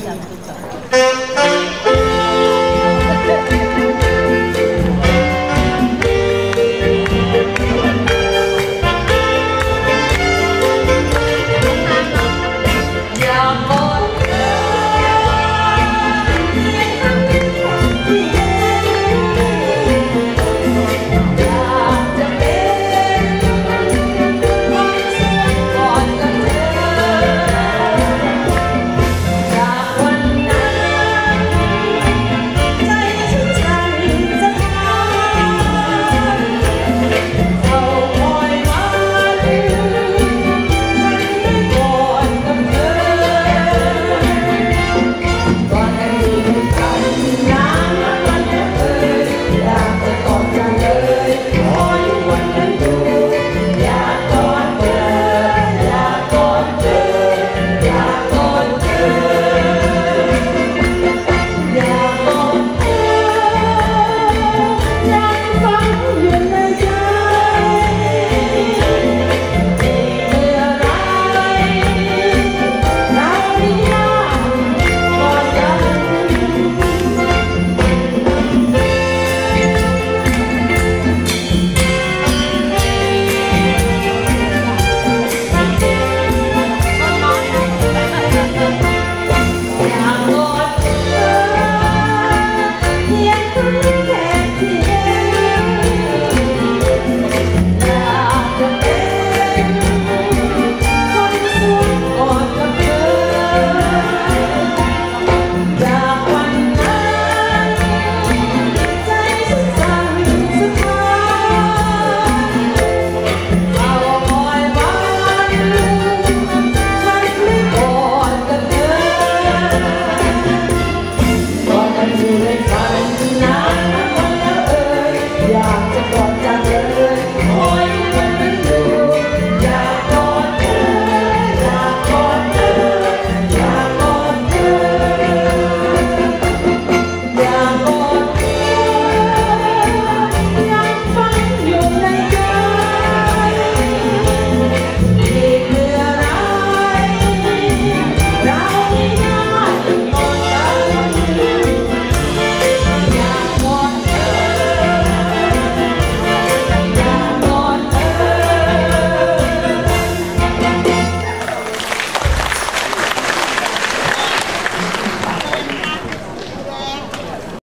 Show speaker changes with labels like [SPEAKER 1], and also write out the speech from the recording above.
[SPEAKER 1] ちゃんと。